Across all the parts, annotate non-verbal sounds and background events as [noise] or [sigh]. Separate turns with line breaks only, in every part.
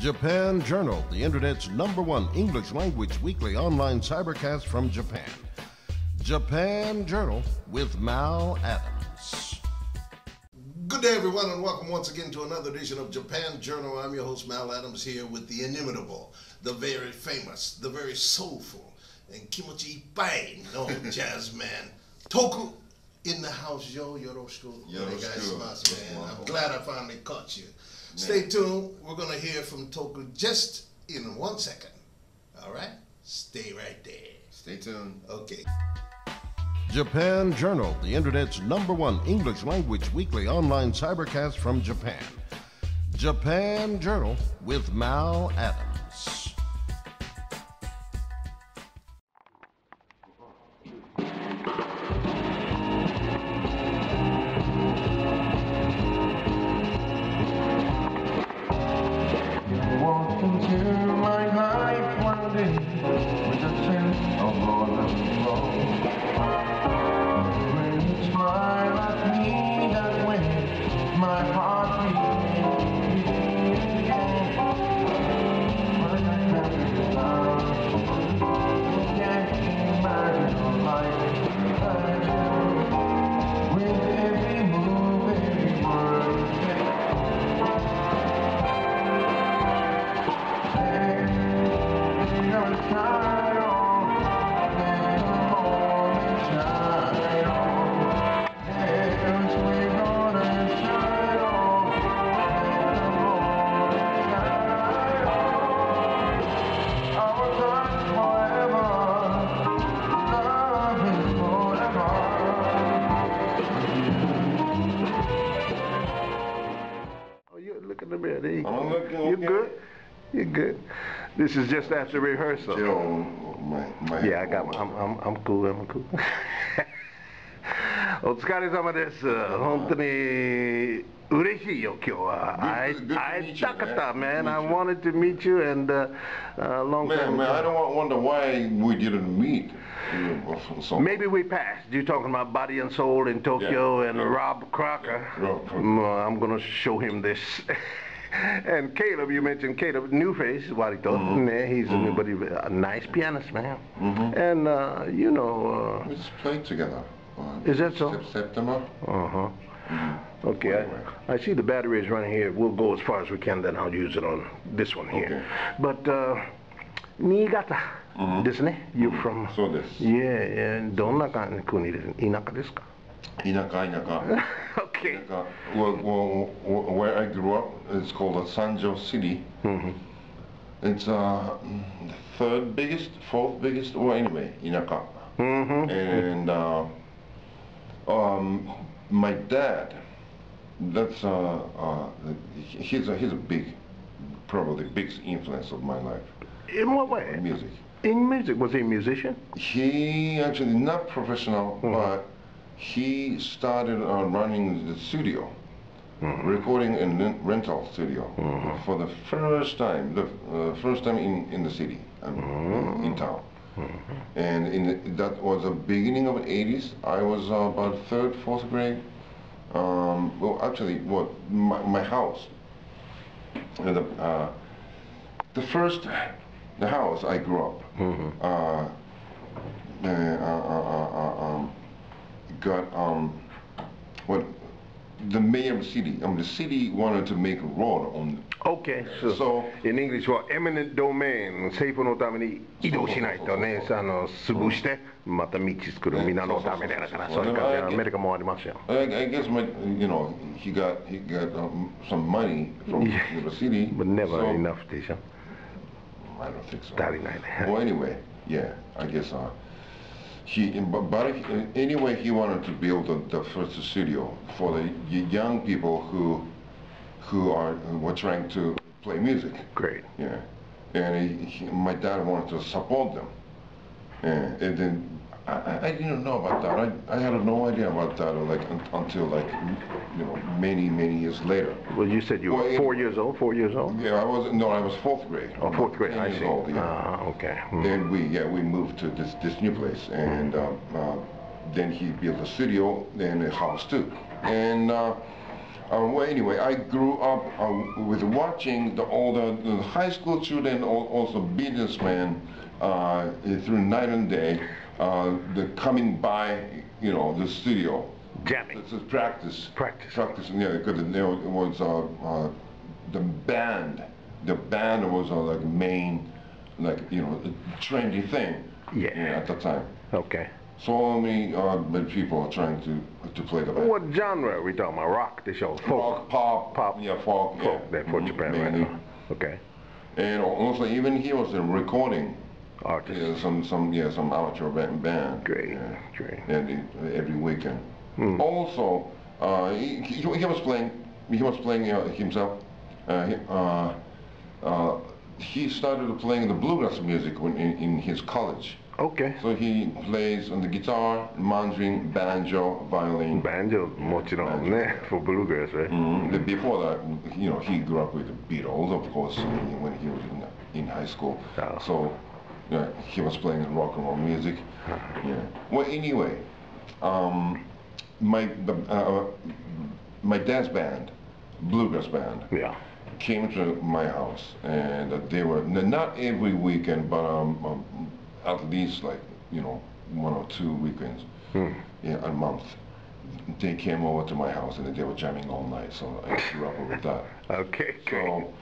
Japan Journal, the internet's number one English language weekly online cybercast from Japan. Japan Journal with Mal Adams. Good day, everyone, and welcome once again to another edition of Japan Journal. I'm your host, Mal Adams, here with the inimitable, the very famous, the very soulful, and kimochi pai no [laughs] jazz man, Toku in the house, yo, yoroshiku.
Yoroshiku.
man. I'm glad I finally caught you. Stay tuned. We're going to hear from Toku just in one second. All right? Stay right there.
Stay tuned.
Okay. Japan Journal, the internet's number one English language weekly online cybercast from Japan. Japan Journal with Mal Adams.
This is just after rehearsal.
Joe, my, my
Yeah, I got my, I'm, I'm, I'm cool, I'm cool. [laughs] お疲れ様です。本当に嬉しいよ、今日は。
Good-
I,
good to
I
meet you,
たかった、
man.
man. I
Meet you.
wanted to meet you and uh, a long
Man,
time
man, I
ago.
don't wonder why we didn't meet. [laughs] Uh, So,
Maybe we passed. You're talking about Body and Soul in Tokyo
Yeah,
and
yeah.
Rob Crocker.
Rob Crocker.
Mm, uh, I'm going to show him this. [laughs] and Caleb, you mentioned Caleb, new face, Warito.
Mm-hmm.
Yeah, he's a, but he, a nice pianist, man. And, uh, you know,
we just played together. Uh,
Is that so?
Sep- September.
uh, uh-huh. Okay,
Anyway.
I, I see the battery is running here. We'll go as far as we can, then I'll use it on this one here.
Okay.
But, uh, Niigata,
Mm-hmm.
ですね. You're from...
そうです。
Yeah, yeah. どんな国です田舎ですか
Inaka, Inaka.
okay.
Inaka. Well, well, where I grew up is called Sanjo City. Mm -hmm. It's uh, the third biggest, fourth biggest, or well, anyway, Inaka. Mm -hmm. And uh, um, my dad, that's uh, uh, he's a, he's a big, probably the biggest influence of my life.
In what way?
Music.
In music, was he a musician?
He actually not professional, mm -hmm. but he started uh, running the studio, recording in ren- rental studio for the first time, the uh, first time in, in the city, um, in town. And in the, that was the beginning of the 80s. I was uh, about third, fourth grade. Um, well, actually, what my, my house, uh, the, uh, the first, the house I grew up, uh, uh, uh, uh, uh, um, got um, what the mayor of the city. Um, the city wanted to make a road on.
Okay, so,
So-
in English は eminent domain 政府のために移動しないとねあの潰してまた道作る皆のためでだからそういう感じでアメリカもありますよ
I, I guess my, you know, he got he got um, some money from
Yeah.
the city, [laughs]
but never
so-
enough でしょ
I don't think so.
足りないね
Well, anyway, yeah, I guess uh, he, but, but anyway, he wanted to build the, the first studio for the young people who, who are who were trying to play music.
Great.
Yeah, and he, he, my dad wanted to support them, yeah, and then I, I- didn't know about that. I, I had no idea about that like un, until like you know many many years later.
Well you said you
Well,
were
it-
four years old four years old
Yeah, I was no, I was fourth grade.
oh fourth grade
10
I see
old, yeah.
ah okay Hmm.
Then we, yeah, we moved to this, this new place, and uh, uh, then he built a studio and a house too. And uh, Uh, well, anyway, I grew up uh, with watching the all the, the high school children, also businessmen, uh, through night and day, uh, the coming by, you know, the studio.
Jamming.
This is practice.
Practice.
Practice, yeah, because there was uh, uh, the band. The band was uh, like main, like you know, trendy thing.
Yeah.
At the time.
Okay.
So many uh, many people are trying to to play the band.
What genre are we talking about? Rock, the show, folk,
Rock, pop,
Pop.
yeah, folk, yeah.
folk. That for
Mhm,
Japan
mainly.
right now. Okay.
And also, even he was recording,
artist?
Yeah, some some yeah some amateur band. band.
Great,
yeah.
great.
Every every weekend.
Hmm.
Also, uh, he, he, he, was playing he was playing uh, himself. Uh, he, uh, uh, he, started playing the bluegrass music when, in, in his college.
Okay.
So he plays on the guitar, mandolin, banjo, violin.
Banjo, eh, for bluegrass, eh? right?
Mm -hmm. Before that, you know, he grew up with the Beatles, of course, when he was in, in high school.
Ah.
So yeah, he was playing rock and roll music. [laughs] Yeah. Well, anyway, um, my the, uh, my dad's band, bluegrass band,
Yeah.
came to my house, and they were not every weekend, but um, um, at least like you know one or two weekends, yeah, a month. They came over to my house and they were jamming all night, so I grew up with that. [laughs]
Okay, great.
So,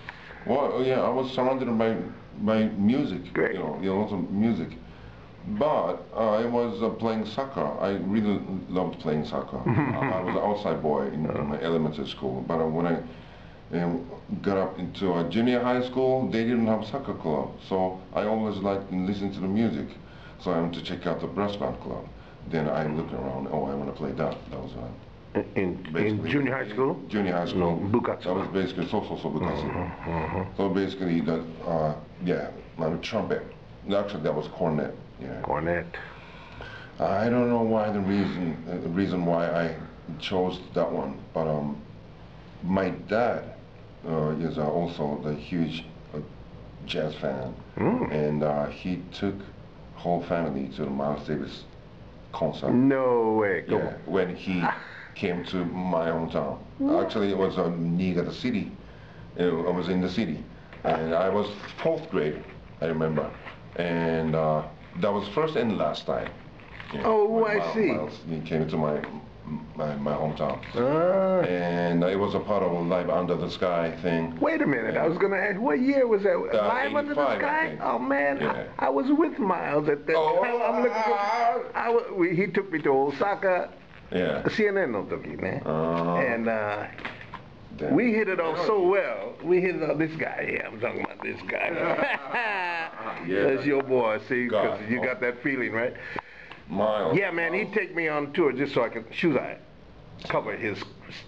well, yeah, I was surrounded by by music,
Great.
you know, you know, lots of music. But uh, I was uh, playing soccer. I really loved playing soccer. [laughs] I, I was an outside boy in, in my elementary school. But uh, when I um, got up into a junior high school, they didn't have soccer club. So I always liked to listen to the music. So I went to check out the brass band club. Then I looked around. Oh, I want to play that. That was uh,
In, in junior high school?
Junior high school.
No, bukatsu.
That was basically so so so bukatsu.
Uh-huh,
So basically that uh, yeah, I'm trumpet. Actually, that was cornet. Yeah.
Cornet.
I don't know why the reason the reason why I chose that one, but um, my dad uh, is uh, also a huge uh, jazz fan,
Mm.
and uh, he took whole family to the Miles Davis concert.
No way. Go
Yeah, when he [laughs] came to my hometown. Actually, it was uh, Niigata City. Uh, I was in the city, and I was fourth grade, I remember, and uh, that was first and last time. you know,
Oh, I see.
Miles, he came to my my, my hometown,
Ah.
and it was a part of a live under the sky thing.
Wait a minute, I was gonna ask, what year was that?
Uh,
Live Under the Sky? Oh man,
Yeah.
I, I was with Miles at that
Oh,
time. I'm looking for, I, wa- we, he took me to Osaka,
Yeah.
CNN no toki, man.
Oh.
and uh,
Damn.
we hit it off so well. We hit it off, this guy yeah, I'm talking about this guy.
Yeah. [laughs]
That's your boy, see, because you got that feeling, right?
Miles.
Yeah, man, he'd take me on tour just so I could, shoot, I cover his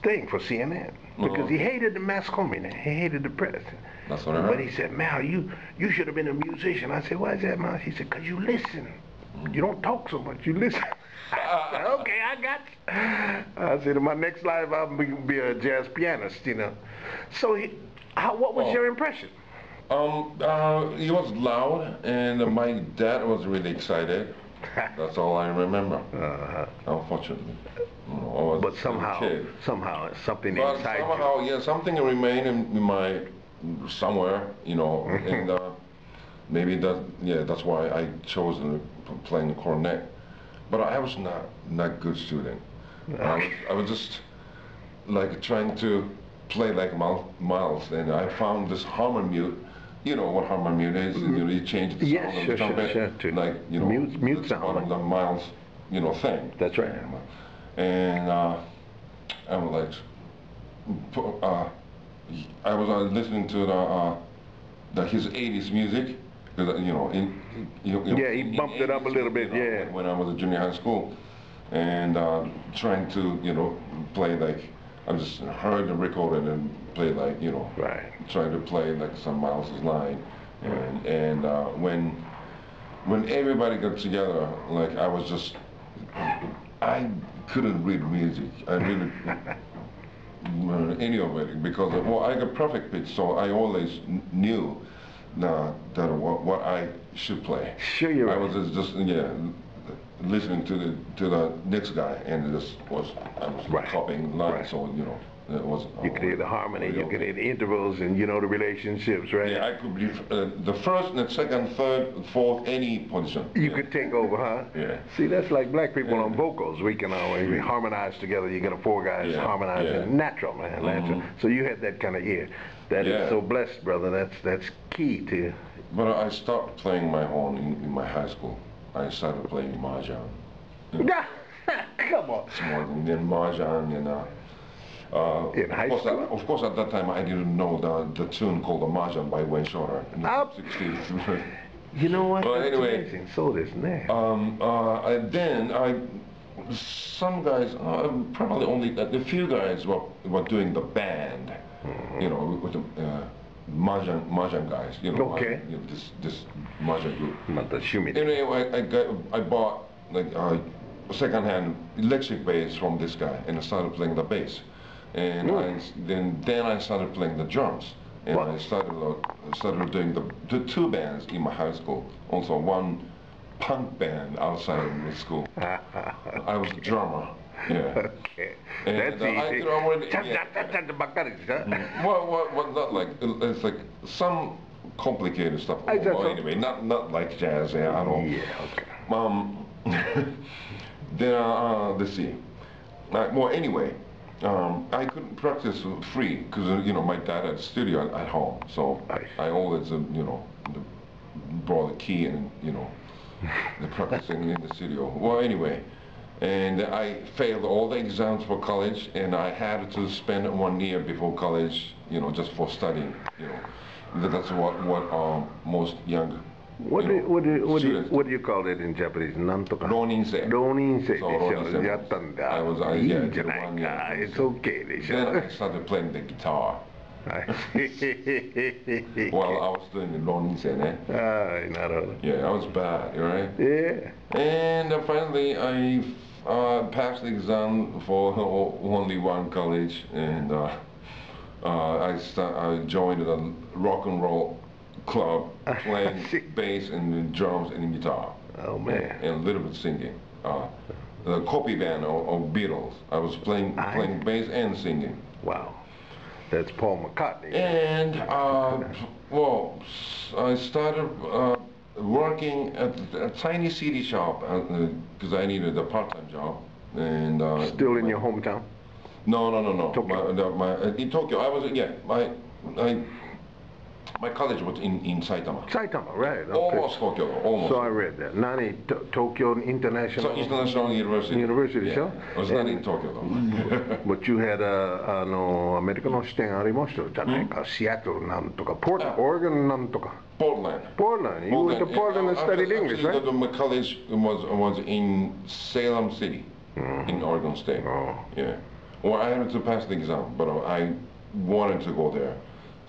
thing for CNN. Because
Uh-huh.
he hated the mass commune, he hated the press.
That's what I
But he said, Mal, you, you should have been a musician. I said, why is that, Mal? He said, because you listen. You don't talk so much, you listen. [laughs] Okay, I got you. I said, in my next life, I'll be, be a jazz pianist, you know. So, he, how, what was
Oh.
your impression?
Um, uh, he was loud, and my dad was really excited. [laughs] That's all I remember.
Uh,
Unfortunately, you was
but somehow, somehow, something
But
inside
somehow, yeah, something remained in, my somewhere, you know, [laughs] and uh, maybe that, yeah, that's why I chose the, playing the cornet. But I was not not good student. I was, I was just like trying to play like Miles, and I found this harmon mute. You know what harmon mute is? You, know, you change the sound of
sure,
the
sure,
trumpet,
sure, to
like you know,
mute- mute sound,
one of the Miles, you know, thing.
That's right.
And uh, I was like, uh, I was uh, listening to the, uh, the his '80s music, you know, in, you know,
Yeah, he bumped it up a little bit,
you know,
yeah.
When I was in junior high school, and uh, trying to, you know, play like I just heard the record and then play like, you know,
Right.
trying to play like some Miles's line, and and uh, when when everybody got together, like I was just I couldn't read music. I really [laughs] any of it because well I got perfect pitch, so I always kn- knew uh, that what, what I should play.
Sure you're
I
right.
was just, just yeah listening to the to the next guy and just was I was
Right.
copying lines,
Right.
so you know It was.
You could hear the harmony, you could hear the intervals, and you know the relationships, right?
Yeah, I could believe uh, the first, and the second, third, fourth, any position.
You
yeah.
could take over, huh?
Yeah.
See, that's like black people on vocals. We can always we harmonize together. You get a four guys
Yeah,
harmonizing.
yeah.
Natural, man. Natural. So you had that kind of ear. That is
Yeah.
so blessed, brother. That's that's key to.
But I stopped playing my horn in, in my high school. I started playing mahjong. [laughs]
Come on.
more than then mahjong and uh, uh,
In high
of course,
school?
At, of course, at that time I didn't know the, the tune called the mahjong by Wayne Shorter. in the
Up.
60s. [laughs]
You know what?
Well,
That's
anyway.
amazing. So this now.
um, uh, then I, some guys, uh, probably only a few guys were, were doing the band. You know, with the uh, mahjong, mahjong guys, you know,
Okay.
you know, this this mahjong group.
Not the shumi.
Anyway, I, I, got, I bought like uh, second-hand electric bass from this guy, and I started playing the bass. And I, s- then then I started playing the drums, and
Wow.
I started uh, started doing the, the two bands in my high school. Also one punk band outside of the school. [laughs] I was a drummer. Yeah.
Okay. That's easy.
Well, well, not like it's like some complicated stuff.
I just-
Well, anyway, not not like jazz yeah, at all.
Yeah, okay.
Um, [laughs] then, uh, let's see. Uh, well, anyway, um, I couldn't practice free because, uh, you know, my dad had a studio at, at home. So
Nice.
I always, uh, you know, the, brought the key and, you know, the practicing in the studio. Well, anyway, and I failed all the exams for college and I had to spend one year before college, you know, just for studying, you know. That's what, what um, most young
What do
you
you,
know,
what do you, what do you,
students-
what do you call that in Japanese? なんとか。
浪人生。
浪人生でし
So,
ょ。
浪人生
やったんだ。
I was- I-
いい
yeah,
じゃない
one
か。
year.
It's okay でしょ。
Then I started playing the guitar [laughs] while I was doing the Loninsen, eh?
はい、なるほど。
Yeah, I was bad, right?
Yeah.
And uh, finally, I uh, passed the exam for [laughs] only one college, and uh, uh, I, sta- I joined the rock and roll club, [laughs] playing bass and drums and guitar,
Oh man.
and a little bit singing. Uh, the copy band of, of Beatles. I was playing
I-
playing bass and singing.
Wow. That's Paul McCartney.
And uh, well, I started uh, working at a tiny CD shop uh, because I needed a part-time job. And uh,
still in my, your hometown?
No, no, no, no.
Tokyo.
My, my, uh, in Tokyo, I was yeah. My I, my college was in, in Saitama.
Saitama, right. Okay.
Almost Tokyo, almost.
So I read that. Nani, to Tokyo International.
So International University.
University,
yeah. so. was not in Tokyo though. [laughs]
but you had a, a no, アメリカの視点ありましたじゃないか、mm hmm. シアトルなんとか、ポート、ah. オレゴンなんとか。
Portland.
Portland. You went to Portland and
uh,
studied English, right?
the- My college was was in Salem City, in Oregon State.
Oh.
Yeah. Well, I had to pass the exam, but I wanted to go there.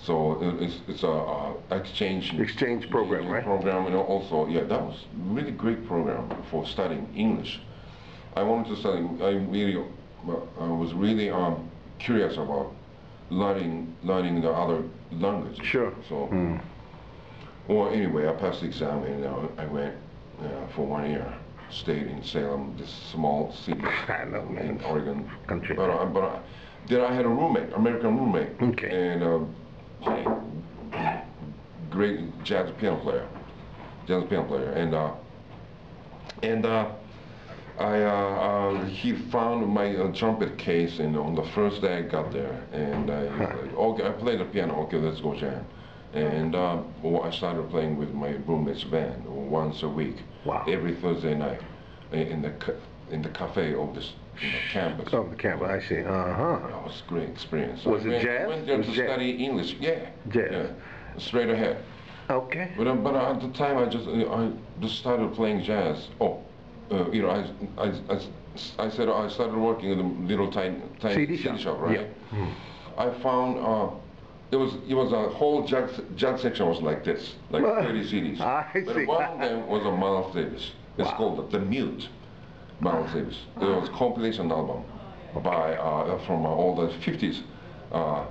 So it's it's a uh, exchange
Exchange program, right?
Program, and also yeah, that was really great program for studying English. I wanted to study. I really, I was really um, curious about learning learning the other language.
Sure.
So. Well, anyway, I passed the exam and uh, I went uh, for one year. Stayed in Salem, this small city [laughs]
know,
in Oregon.
Country.
But, I, but I, then I had a roommate, American roommate.
Okay.
And uh, great jazz piano player, jazz piano player, and uh, and uh, I uh, uh, he found my uh, trumpet case, and on the first day I got there, and I, like, okay, I played the piano. Okay, let's go jam. And uh, I started playing with my roommate's band once a week,
Wow.
every Thursday night, in- in the in the cafe of this you know, campus.
Oh, the camp, I see. Uh-huh.
That was a great experience.
Was
I
it
went,
jazz?
went there
Was
to
jazz?
study English. Yeah.
Jazz.
Yeah. Straight ahead.
Okay.
But, uh, but at the time, I just I just started playing jazz. Oh, uh, you know, I, I, I, I said I started working in a little tiny, tiny
CD shop.
right? I found uh, it was it was a whole jazz, jazz section was like this, like
Well,
30 CDs. [laughs]
I
but
see.
one of them was a Miles Davis. It's
Wow.
called The Mute. Miles Davis. It was a compilation album by uh, from uh, all the 50s uh,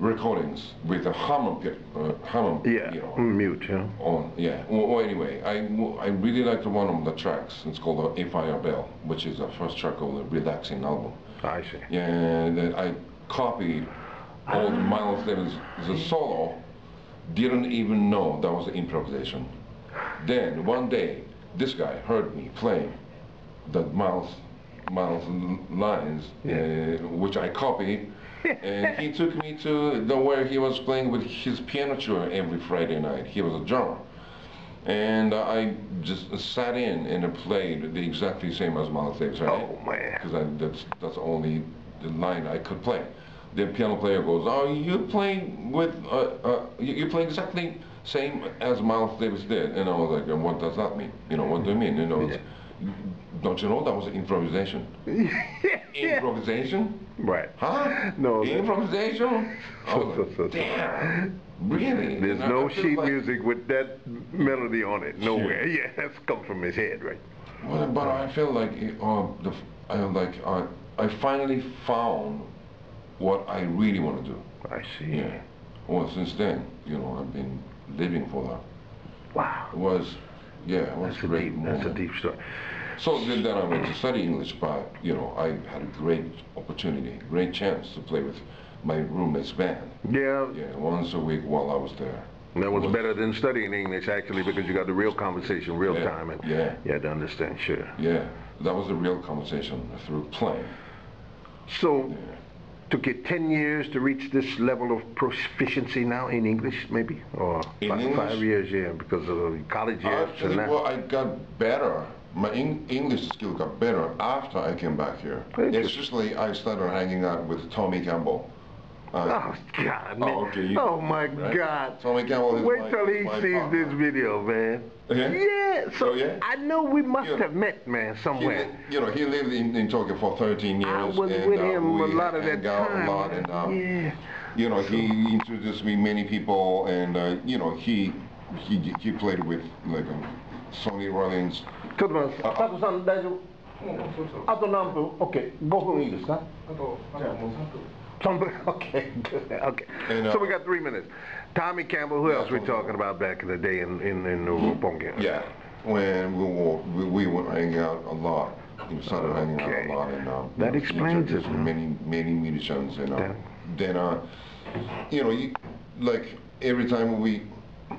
recordings with a Harmon, uh, Harmon
Yeah,
piano.
mute, yeah.
On yeah. Well, well, anyway, I I really liked one of the tracks. It's called uh, "If I Are Bell," which is the first track of the Relaxin' album.
I see.
Yeah, and I copied all Miles Davis' the solo, didn't even know that was improvisation. Then one day, this guy heard me playing the Miles Miles lines, uh, which I copied, and he [laughs] took me to the where he was playing with his piano tour every Friday night. He was a drummer. And I just sat in and played the exactly same as Miles Davis. Right?
Oh, man.
Because that's that's only the line I could play. The piano player goes, "Oh, you playing with uh, uh, you, you play exactly same as Miles Davis did." And I was like, "And what does that mean? You know, what do you mean? You know, it's- don't you know that was improvisation? [laughs] Improvisation?
Right.
Huh?
No,
Improvisation? [laughs] I was
So-
like,
so- so-
damn, really?
There's
And
no sheet
like-
music with that melody on it. Nowhere. Yeah, that's come from his head, right?
Well, but I feel like uh, the, I like uh, I finally found what I really want to do.
I see.
Yeah. Well, since then, you know, I've been living for that.
Wow.
It was, yeah, it was
That's a
great.
deep. That's a deep story.
So then, then I went to study English, but you know, I had a great opportunity, great chance to play with my roommate's band.
Yeah,
Yeah, once a week while I was there.
that was
Was-
better than studying English actually because you got the real conversation, real
Yeah,
time, and
yeah.
you had to understand. Sure.
Yeah, that was the real conversation through playing.
So, to get 10 years to reach this level of proficiency now in English, maybe? Or
In
fi-
English?
five years, yeah, because of college years
Actually,
and that.
well, I got better. My Eng- English skill got better after I came back here. Especially, I started hanging out with Tommy Campbell. Uh,
Oh, God, man.
Oh, okay, you-
oh, my
right?
God.
Tommy Campbell is
Wait
my-
till he
my
sees
partner.
this video, man.
Yeah?
Yeah, so
Oh, yeah?
I know we must
Yeah.
have met, man,
He,
somewhere.
li- you know, he lived in, in Tokyo for 13 years.
I was
and,
with
uh,
him a
we
lot of that
hang out
time.
A lot, and, um,
yeah.
You know, he introduced me many people, and uh, you know, he he he played with like um, Sonny Rollins.
ちょっと待って、佐藤さん大丈夫あと何分 ?OK、5分いいですか
あと、じゃあもう3分。 [laughs]
Okay, good, okay.
And, uh,
so we got three minutes. Tommy Campbell, who else we talking about back in the day in, in, in the Roppongi?
Yeah, when we were we, we were hanging out a lot. We started hanging
Okay.
out a lot, and um,
That
know,
explains it?
Many many musicians, and uh,
That-
then uh, you know, you, like every time we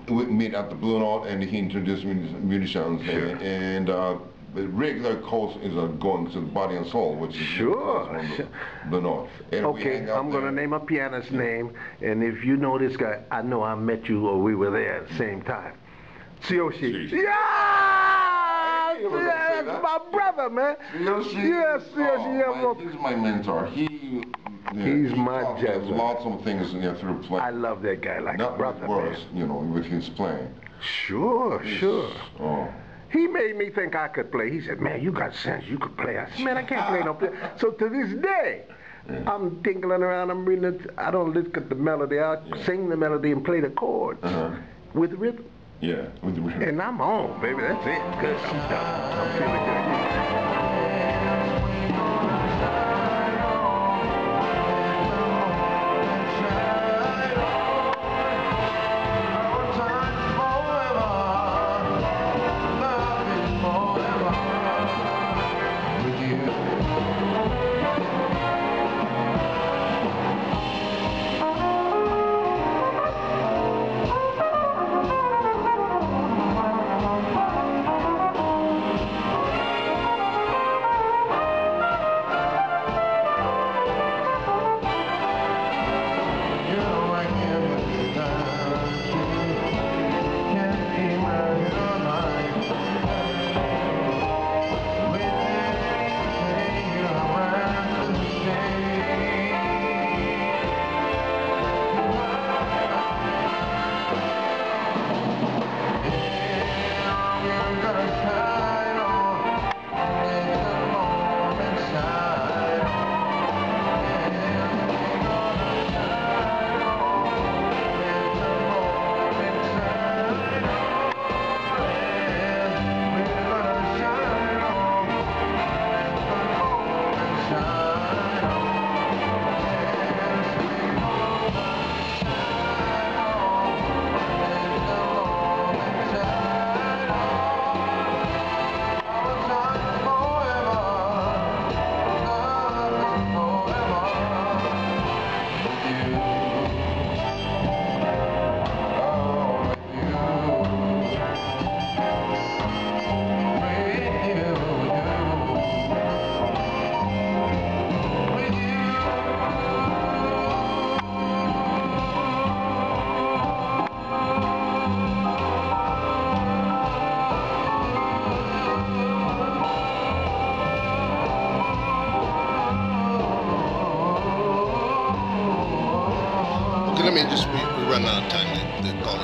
we meet at the Blue Note, and he introduced me to musicians,
Sure.
and, and uh, the regular course is uh, going to Body and Soul, which is
Sure,
the. Blue Note. And
Okay, I'm gonna name a pianist's name, and if you know this guy, I know I met you or we were there at the same time. Tsuyoshi.
Tsuyoshi.
Yeah! Yeah, that's
that?
my brother, man.
Yoshi?
Yes, yes,
oh,
yeah,
He's my mentor. He. yeah,
He's
he
my judge.
Lots of things you know, through
play.
I
love that guy like a brother,
words,
man.
you know, with his playing.
Sure, sure.
Oh.
He made me think I could play. He said, "Man, you got sense. You could play." I said, "Man, I can't play no piano." So to this day, I'm tinkling around. I'm reading it. I don't look at the melody. I
Yeah.
sing the melody and play the chords
Uh-huh.
with rhythm,
Yeah. With the,
and I'm on, baby. That's it. Good. I'm done. I'm feeling good.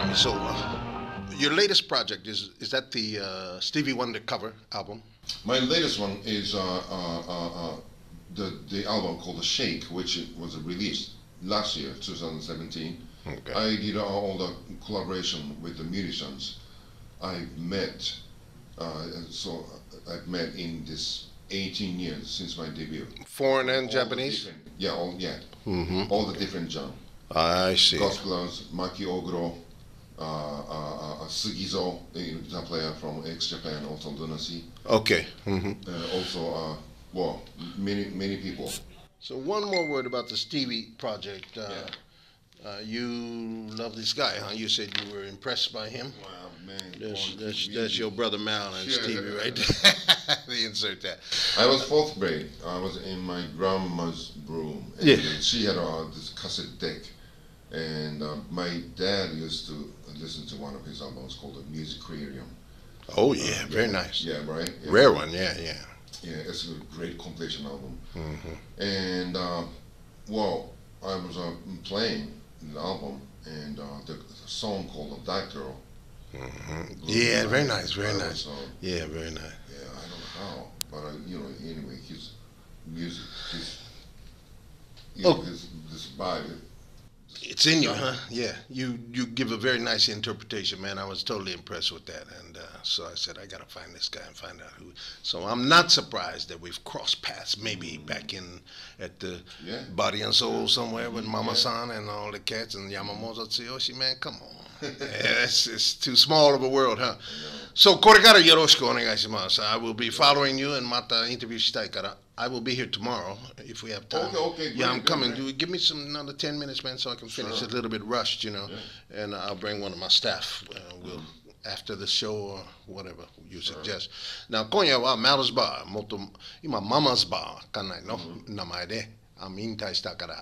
Me. So, uh, your latest project, is is that the uh, Stevie Wonder cover album?
My latest one is uh, uh, uh, uh, the the album called The Shake, which was released last year, 2017.
Okay.
I did all the collaboration with the musicians I've met. Uh, so I've met in this 18 years since my debut.
Foreign and
All
Japanese?
Yeah, all yeah,
Mm-hmm.
all the different genres.
I see.
Gospellers, Maki Ohguro, uh, uh, uh, Sugizo, guitar player from X Japan, also Luna Sea.
Okay. hmm
Uh, also, uh, well, many many people.
So one more word about the Stevie project. Uh, uh, you love this guy, huh? You said you were impressed by him.
Wow, man.
That's, that's, that's your brother Mal and
Sure.
Stevie right there. [laughs] they insert that.
I was fourth grade. I was in my grandma's room. And
Yeah.
She had uh, this cassette deck, and uh, my dad used to listen to one of his albums called the Musiquarium.
Oh yeah, very nice.
Yeah, right. Yeah.
Rare one, yeah, yeah.
Yeah, it's a great compilation album.
hmm
And uh, well, I was uh, playing the album, and uh, the, the song called "That Girl."
hmm Yeah, very nice, very nice.
was, uh,
Yeah, very nice.
yeah, I don't know how, but I, you know, anyway, his music, his, you know,
Oh.
his this vibe.
It's in you, huh? Yeah. You you give a very nice interpretation, man. I was totally impressed with that, and uh, so I said I gotta find this guy and find out who. So I'm not surprised that we've crossed paths, maybe back in at the
Yeah.
Body and Soul somewhere with Mama San and all the cats and Yamamoto Tsuyoshi, man. Come on. yeah, [laughs] it's, it's too small of a world, huh? So これからよろしくお願いします。I will be following you and またインタビューしたいから。 I will be here tomorrow if we have time.
Okay, okay,
Yeah, I'm
great,
coming.
great.
Do give me some another ten minutes, man, so I can finish.
Sure.
A little bit rushed, you know, and I'll bring one of my staff. Uh, we'll after the show or whatever you suggest. Now 今夜は Mal's Bar 元今 Mama's Bar かんないの、名前で。あ引退したから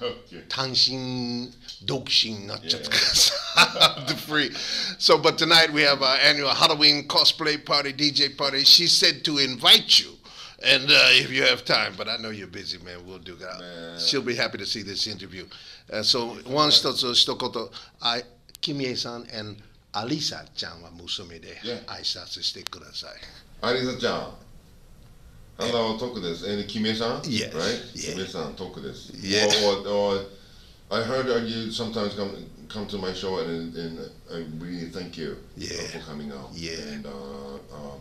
okay.
単身独身になっちゃったからさ the free so but tonight we have our annual Halloween cosplay party DJ party she said to invite you and uh, if you have time, but I know you're busy, man. We'll do that.
Man.
She'll be happy to see this interview. Uh, so, one 一つ、一言、あ君江さん and アリサちゃんは娘で挨拶してください。
アリサちゃん。Hello, Toku this. And Kimie san?
Yes.
Right?
Yeah.
Kimie san, Toku this.
Yeah.
Or, or, or, I heard you sometimes come come to my show and, and I really thank you uh,
yeah.
for coming out.
Yeah.
And uh, uh,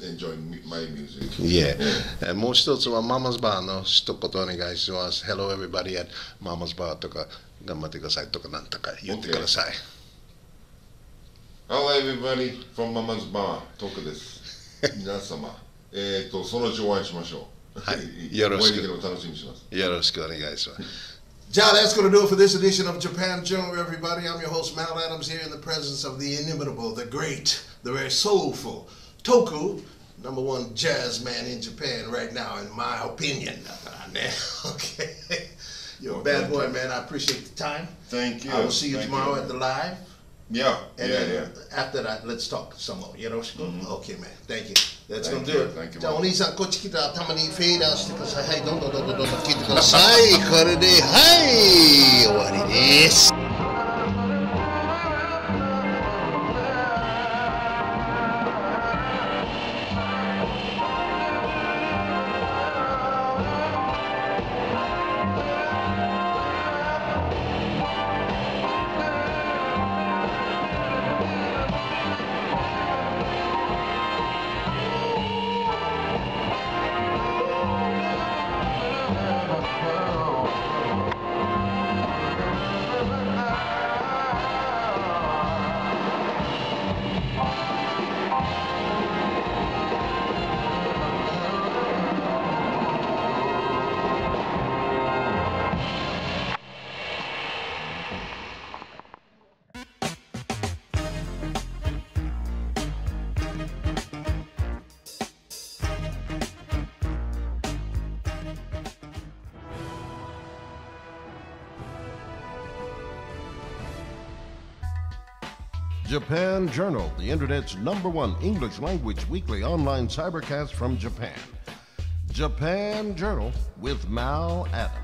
enjoying mu- my music.
Yeah. And もう一つはママズバーの一言お願いします。Hello everybody at ママズバーとか頑張ってくださいとかなんとか言ってください。
Hello everybody from Mama's Bar トクです。皆様、えっとそのうちお会いしましょう。
はいよろしく。よろしくお願いします。じゃあ、that's going to do it for this edition of Japan Journal, everybody. I'm your host, Mal Adams, here in the presence of the inimitable, the great, the very soulful Toku, number one jazz man in Japan right now, in my opinion. okay. You're a bad boy, man. I appreciate the time.
Thank you.
I will see you
Thank
tomorrow
you.
at the live.
Yeah,
And
yeah,
then
yeah.
after that, let's talk some more. You know, Okay, man. Thank you. That's
Thank
gonna do
you.
it.
Thank you,
じゃあ、お
man.
兄さん、こっち来たらたまにフェーダーしてください。はい、どんどんどんどんどんどん聞いてください。これで、はい、終わりです。 Japan Journal, the internet's number one English language weekly online cybercast from Japan. Japan Journal with Mal Adams.